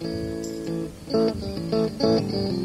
Thank you.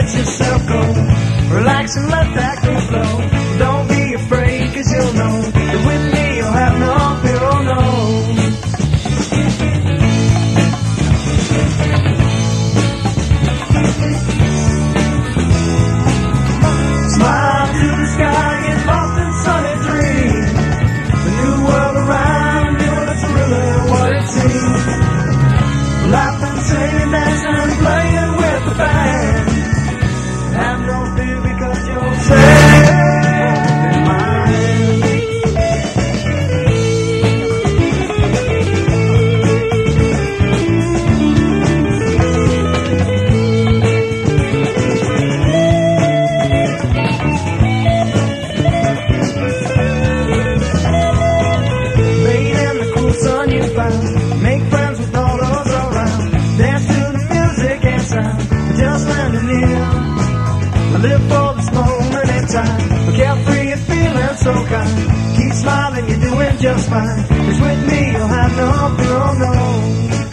let yourself go. Relax and let that go flow. so kind. Keep smiling, you're doing just fine. Cause with me, you'll have no fear, oh no.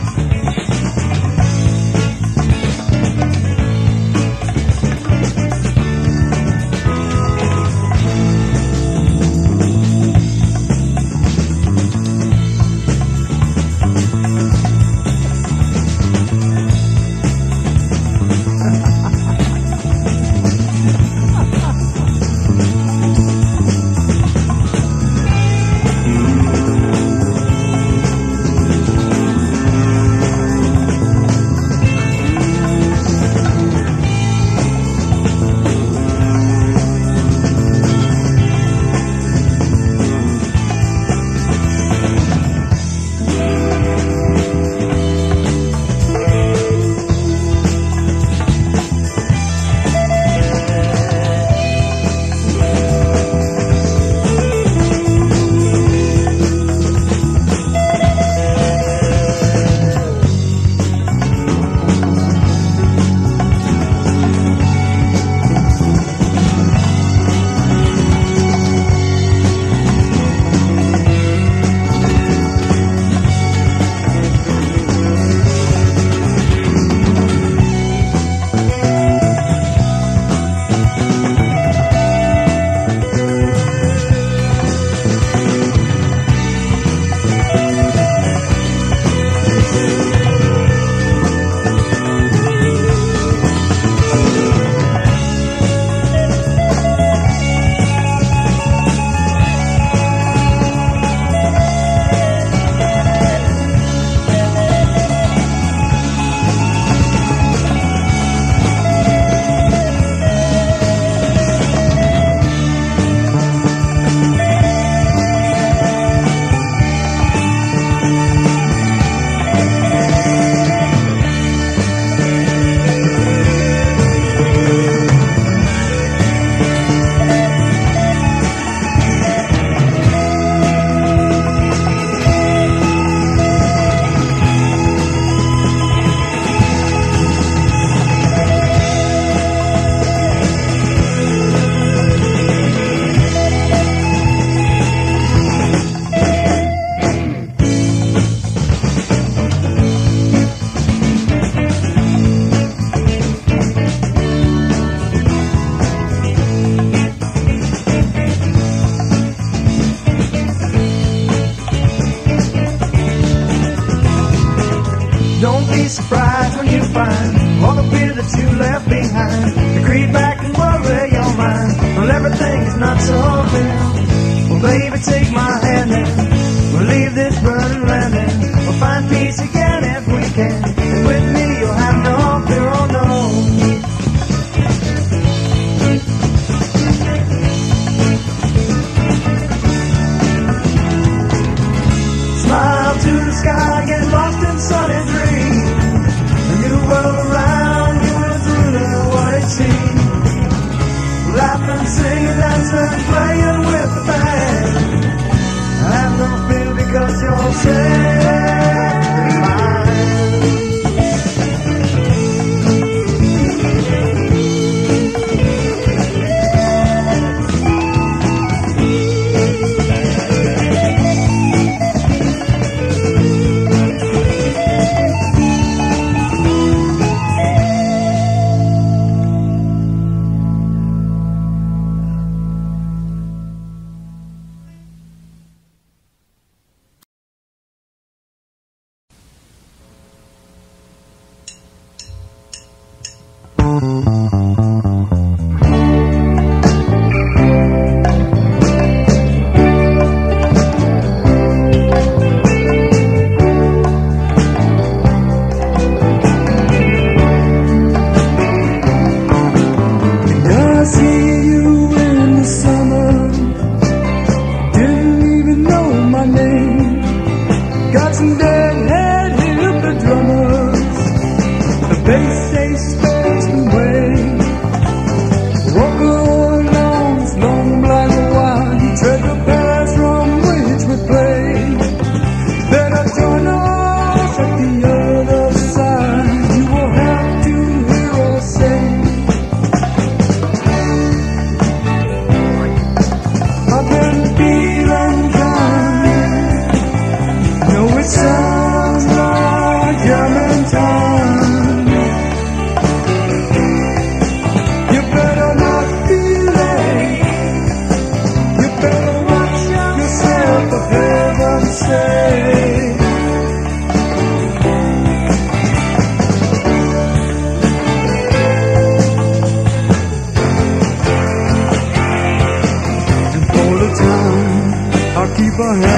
I'll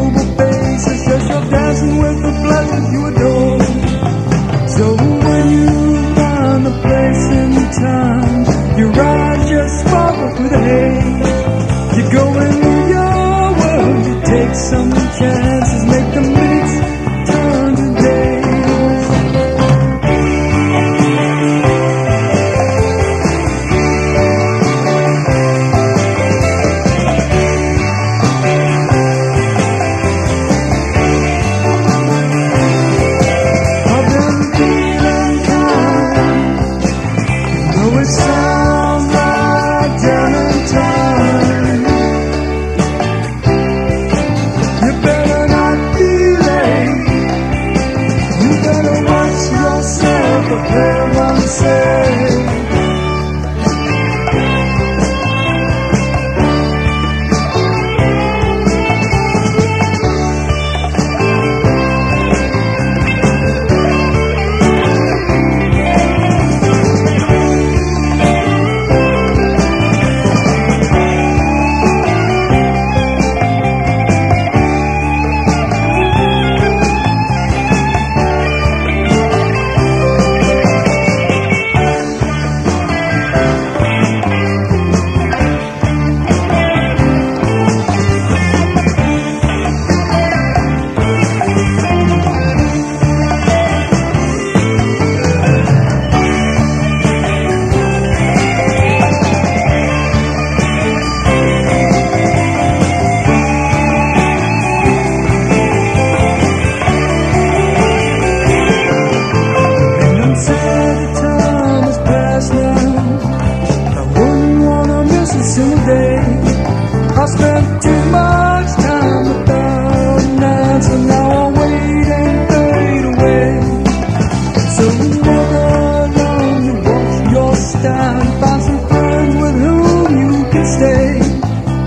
unbelievable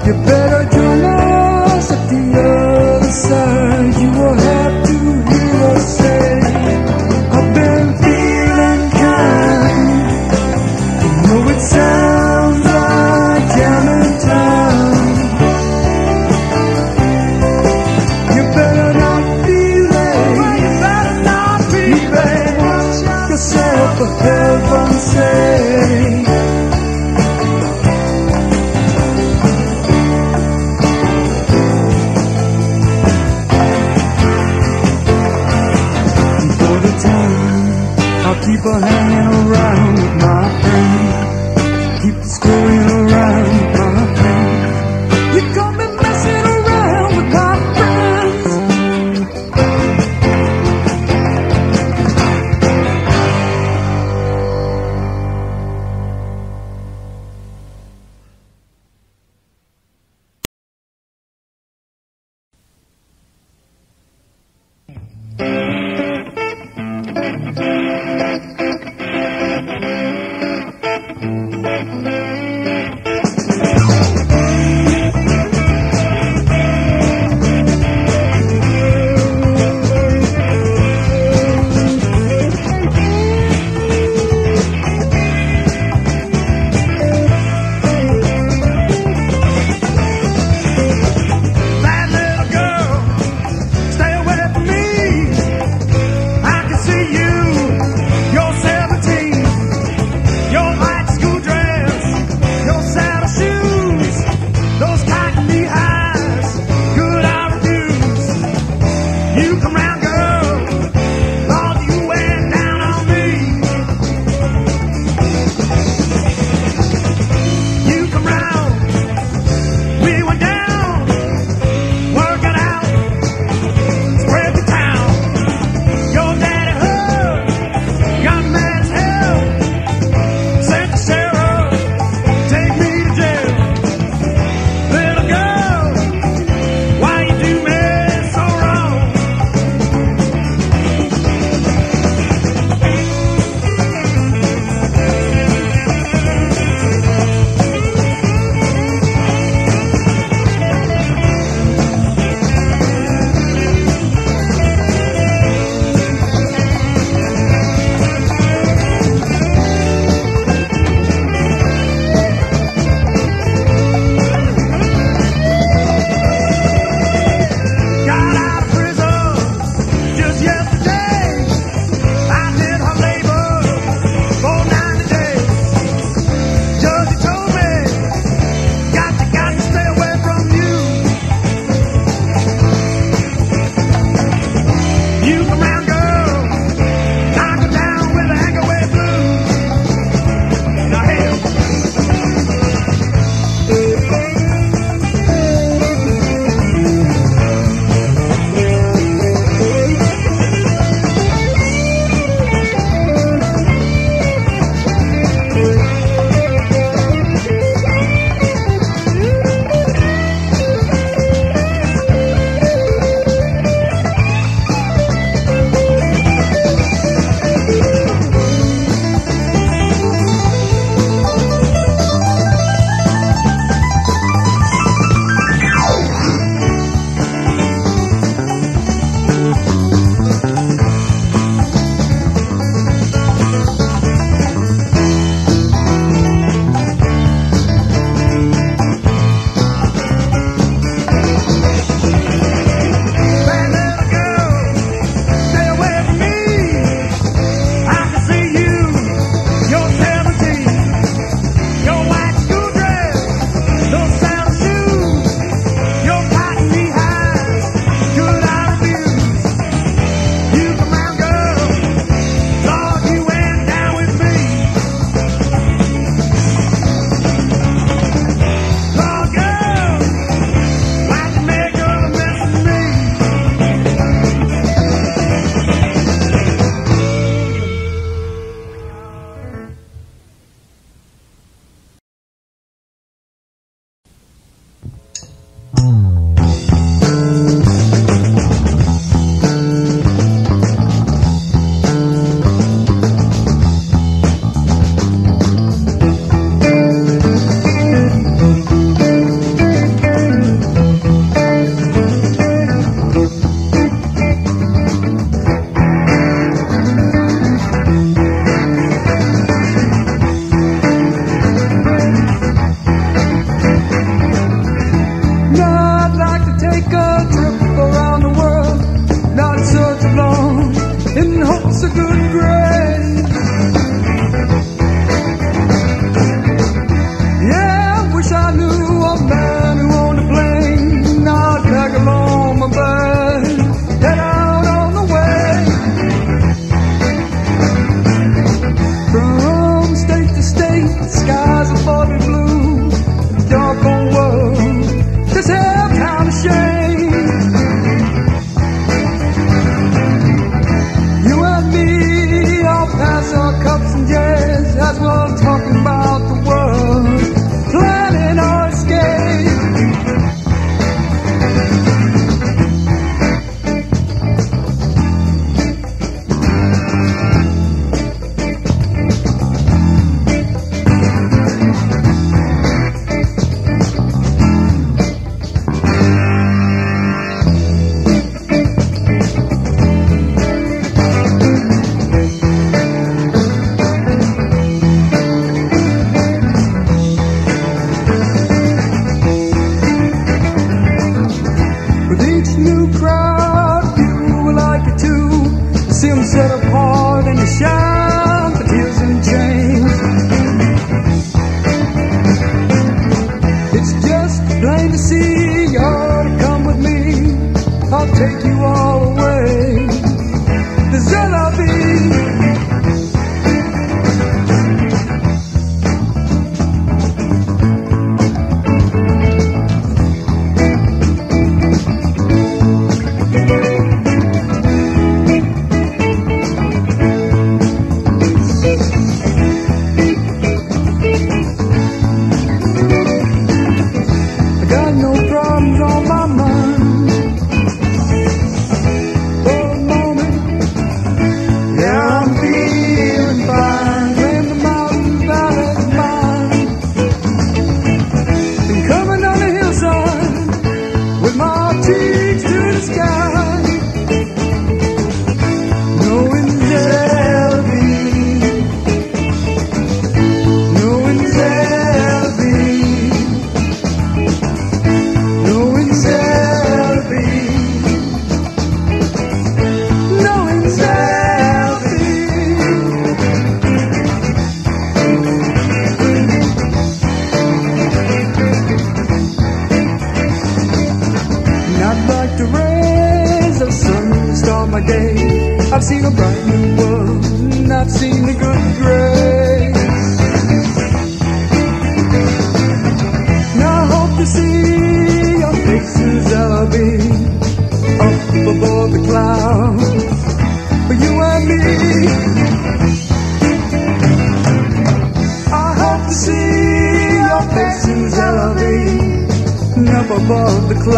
You better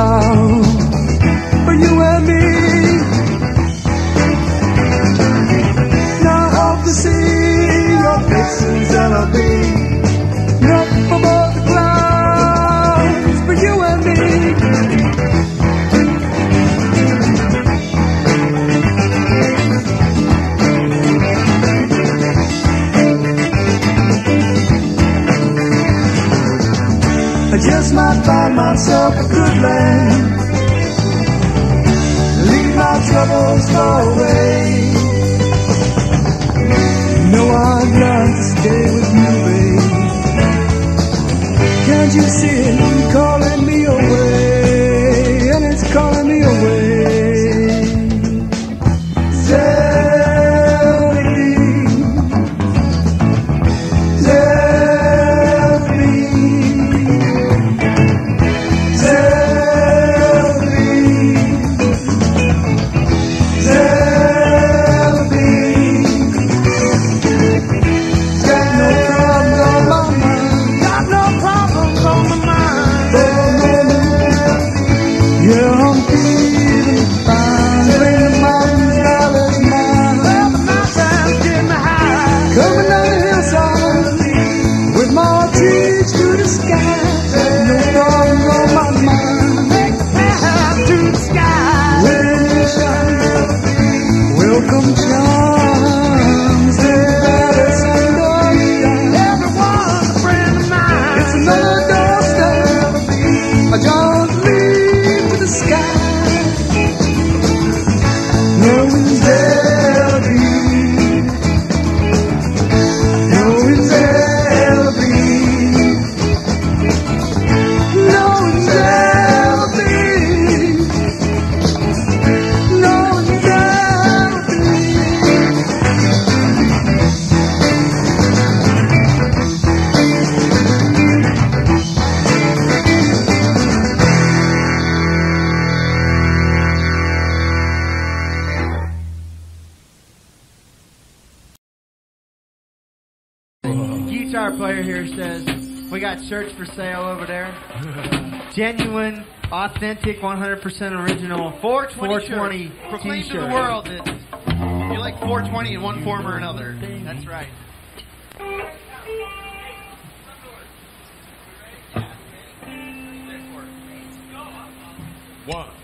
now for you and me. Now I hope to see your faces and I'll be. I find myself a good man. Leave my troubles far away. No, I'd love to stay with you, babe. Can't you see it? Says we got shirts for sale over there. Genuine, authentic, 100% original 420, 420 shirt. Proclaim to the world that you like 420 in one form or another. That's right. One.